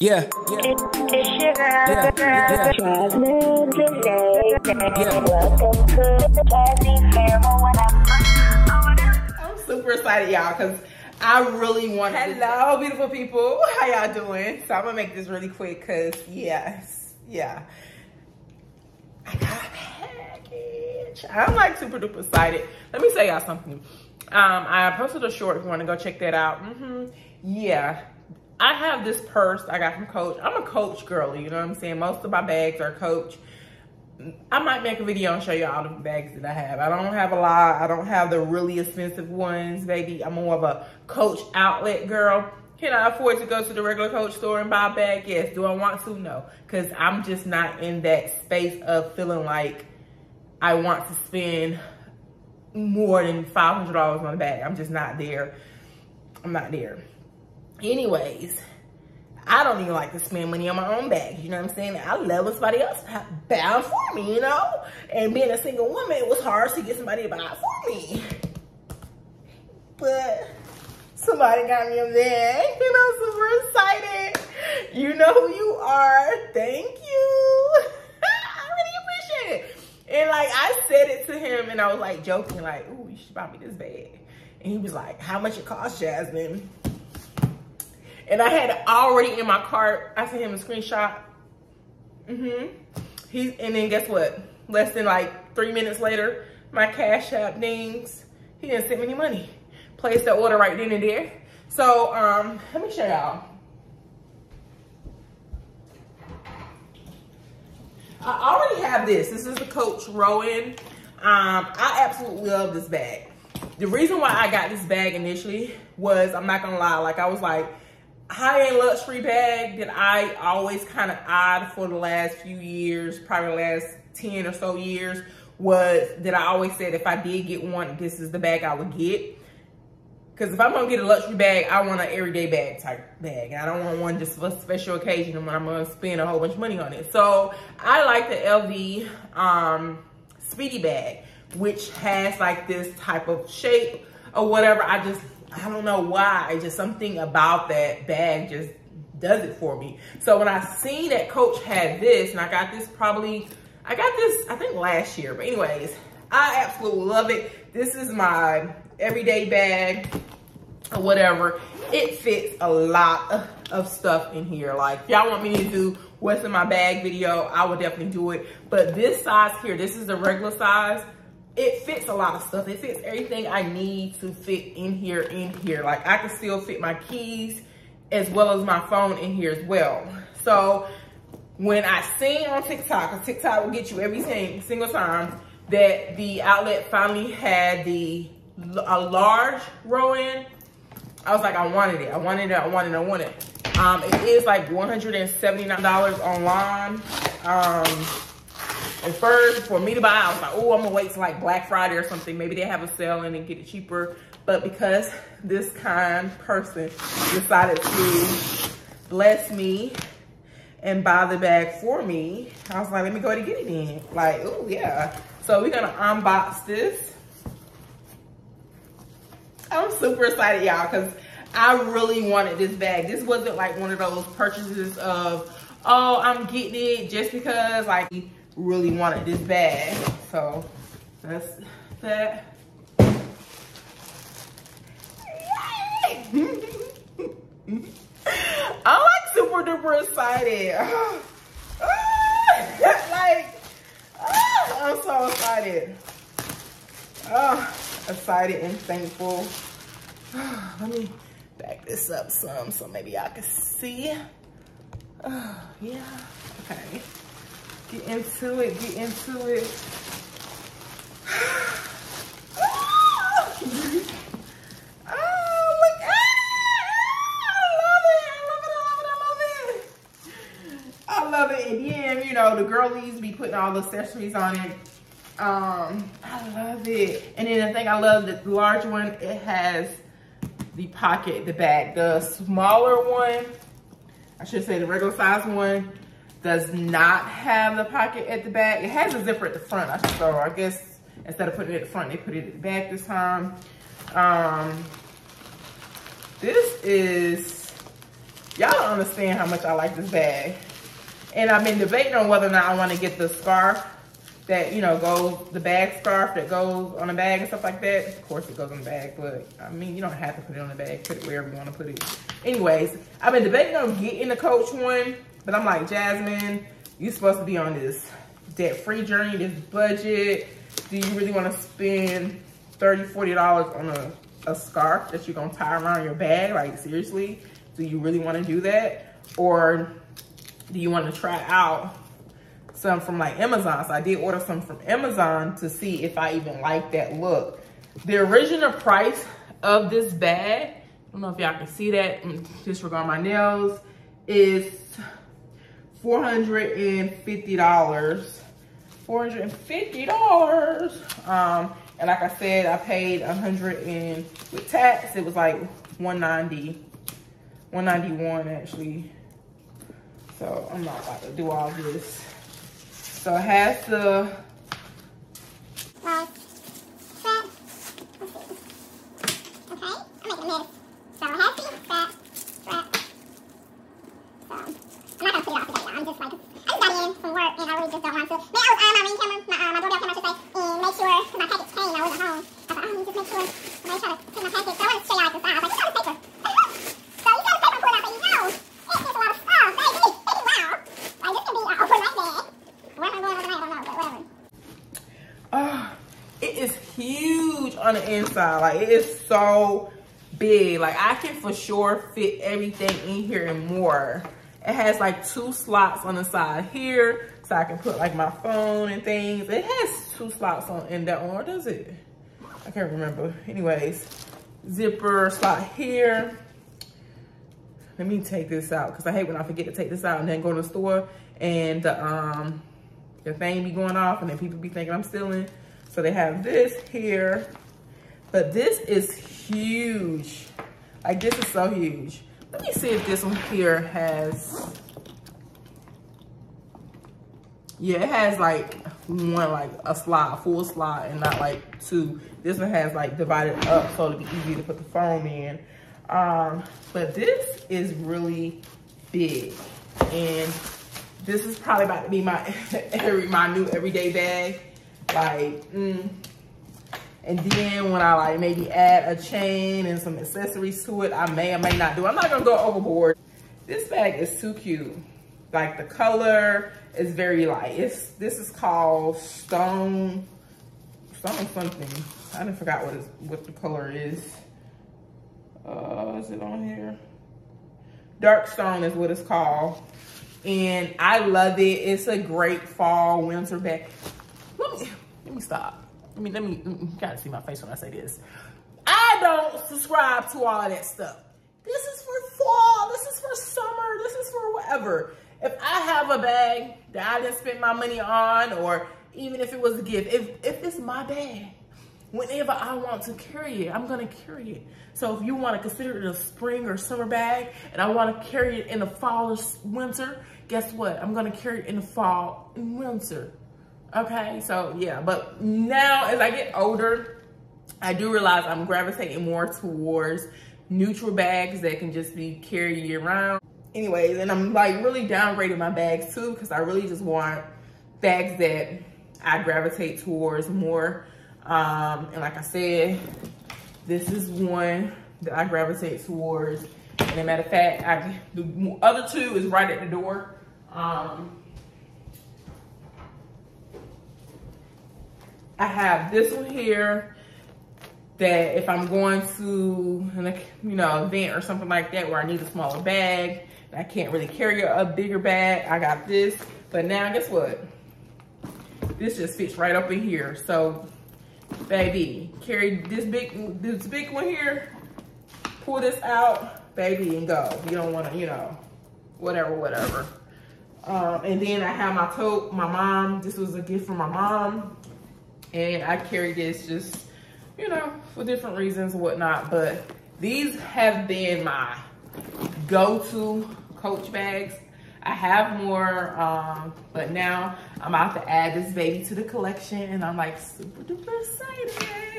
Yeah, yeah. Yeah, yeah. Traveling delay. Yeah. Welcome to the Cassie Fairmont when I'm I'm super excited, y'all, because I really want Hello, beautiful people. How y'all doing? So I'm gonna make this really quick because yes, yeah. I got a package. I'm like super duper excited. Let me tell y'all something. Um, I posted a short if you want to go check that out. hmm Yeah. I have this purse I got from Coach. I'm a Coach girly, you know what I'm saying? Most of my bags are Coach. I might make a video and show you all the bags that I have. I don't have a lot. I don't have the really expensive ones, baby. I'm more of a Coach outlet girl. Can I afford to go to the regular Coach store and buy a bag? Yes. Do I want to? No. Because I'm just not in that space of feeling like I want to spend more than $500 on a bag. I'm just not there. I'm not there. Anyways, I don't even like to spend money on my own bags. You know what I'm saying? I love somebody else bound for me, you know? And being a single woman, it was hard to get somebody to buy for me. But somebody got me a bag, and I'm super excited. You know who you are. Thank you. I really appreciate it. And like, I said it to him, and I was like joking, like, ooh, you should buy me this bag. And he was like, how much it cost, Jasmine? And I had already in my cart, I sent him a screenshot. Mm-hmm. He's and then guess what? Less than like three minutes later, my Cash App dings. He didn't send me any money. Placed the order right then and there. So um, let me show y'all. I already have this. This is the Coach Rowan. Um, I absolutely love this bag. The reason why I got this bag initially was, I'm not gonna lie, like I was like, high-end luxury bag that I always kind of eyed for the last few years, probably the last 10 or so years, was that I always said if I did get one, this is the bag I would get. Because if I'm going to get a luxury bag, I want an everyday bag type bag. And I don't want one just for a special occasion when I'm going to spend a whole bunch of money on it. So I like the LV um, Speedy bag, which has like this type of shape or whatever. I just I don't know why, It's just something about that bag just does it for me. So when I seen that Coach had this, and I got this probably, I got this, I think last year, but anyways, I absolutely love it. This is my everyday bag or whatever. It fits a lot of, stuff in here. Like, y'all want me to do what's in my bag video, I would definitely do it. But this size here, this is the regular size it fits a lot of stuff. It fits everything I need to fit in here, in here. Like I can still fit my keys as well as my phone in here as well. So when I seen on TikTok, because TikTok will get you every single time, that the outlet finally had the a large Rowan, I was like, I wanted it. I wanted it. I wanted it. I wanted it. Um, it is like $179 online. Um, at first, for me to buy, I was like, oh, I'm gonna wait till like Black Friday or something. Maybe they have a sale and then get it cheaper. But because this kind person decided to bless me and buy the bag for me, I was like, let me go and get it in. Like, oh yeah. So we're gonna unbox this. I'm super excited, y'all, because I really wanted this bag. This wasn't like one of those purchases of, oh, I'm getting it just because like really wanted this bag. So that's that. I'm like super duper excited. like, I'm so excited. Oh, excited and thankful. Let me back this up some so maybe I can see. Oh, yeah, okay. Get into it, get into it. look. I love it. I love it, I love it, I love it. I love it. And then, you know, the girlies be putting all the accessories on it. Um, I love it. And then the thing I love, the large one, it has the pocket, the back. The smaller one, I should say the regular size one, does not have the pocket at the back. It has a zipper at the front, I so I guess instead of putting it at the front, they put it at the back this time. Um, this is, y'all don't understand how much I like this bag. And I've been debating on whether or not I want to get the scarf that, you know, goes, the bag scarf that goes on the bag and stuff like that. Of course it goes on the bag, but I mean, you don't have to put it on the bag. Put it wherever you want to put it. Anyways, I've been debating on getting the Coach one, but I'm like, Jasmine, you're supposed to be on this debt-free journey, this budget. Do you really want to spend 30 $40 on a, a scarf that you're going to tie around your bag? Like, seriously? Do you really want to do that? Or do you want to try out some from like Amazon? So I did order some from Amazon to see if I even like that look. The original price of this bag, I don't know if y'all can see that, mm, disregard my nails, is $450. $450. Um, and like I said, I paid 100 and with tax, it was like 190 191 actually. So I'm not about to do all this. So it has the Well, strap. Let's see. Okay, I'm making a mess. So it has the strap, strap. So I'm not gonna put it all together. I'm just like, I just got in from work and I really just don't want to. Man, I was on my ring camera, my, uh, my doorbell camera, I should say, and make sure, because my package came, I wasn't home. I thought, oh, let me just make sure. Somebody try to put my package. So I wanted to show y'all like the size. Like, look at all this paper. so you got the paper pulled out, but you know, it takes a lot of stuff, baby. wow. Like, this can be uh, overnight bag. Where am I going overnight? I don't know, but whatever. Ah, it is huge on the inside. Like it is so big. Like I can for sure fit everything in here and more. It has like two slots on the side here. So I can put like my phone and things. It has two slots on in that one, or does it? I can't remember. Anyways, zipper slot here. Let me take this out because I hate when I forget to take this out and then go to the store and um, the thing be going off and then people be thinking I'm stealing. So they have this here, but this is huge. Like this is so huge. Let me see if this one here has, yeah, it has like one, like a slot, full slot and not like two. This one has like divided up so it'll be easy to put the phone in. Um, but this is really big and this is probably about to be my every my new everyday bag. Like, mm. And then when I like maybe add a chain and some accessories to it, I may or may not do. I'm not gonna go overboard. This bag is too cute. Like the color is very light. It's this is called stone stone something. I didn't forgot what is what the color is. Uh, is it on here? Dark stone is what it's called and I love it. It's a great fall winter bag. Let me let me stop. I mean, let me mm, mm, you gotta see my face when I say this. I don't subscribe to all that stuff. This is for fall. This is for summer. This is for whatever. If I have a bag that I didn't spend my money on, or even if it was a gift, if if it's my bag, whenever I want to carry it, I'm gonna carry it. So if you wanna consider it a spring or summer bag, and I wanna carry it in the fall or winter, guess what? I'm gonna carry it in the fall and winter. Okay, so yeah, but now as I get older, I do realize I'm gravitating more towards neutral bags that can just be carried year round. Anyways, and I'm like really downgrading my bags too, because I really just want bags that I gravitate towards more um, and like I said, this is one that I gravitate towards. And a matter of fact, I, the other two is right at the door. Um, I have this one here that if I'm going to, you know, event or something like that where I need a smaller bag, I can't really carry a, a bigger bag, I got this. But now, guess what? This just fits right up in here. So baby, carry this big, this big one here, pull this out, baby, and go. You don't want to, you know, whatever, whatever. Um, and then I have my tote, my mom, this was a gift from my mom. And I carry this just, you know, for different reasons and whatnot. But these have been my go-to coach bags. I have more, um, but now I'm about to add this baby to the collection and I'm like super duper excited.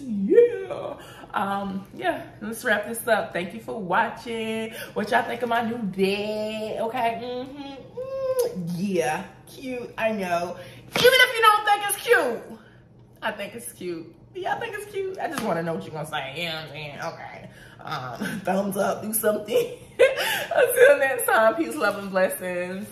Yeah. Um, yeah, let's wrap this up. Thank you for watching. What y'all think of my new bed? Okay. Mm-hmm. Mm, yeah, cute. I know. Even if you don't it's cute, I think it's cute. Yeah, I think it's cute. I just want to know what you're gonna say. Yeah, I'm saying. Okay. Um, thumbs up. Do something. Until next time. Peace, love, and blessings.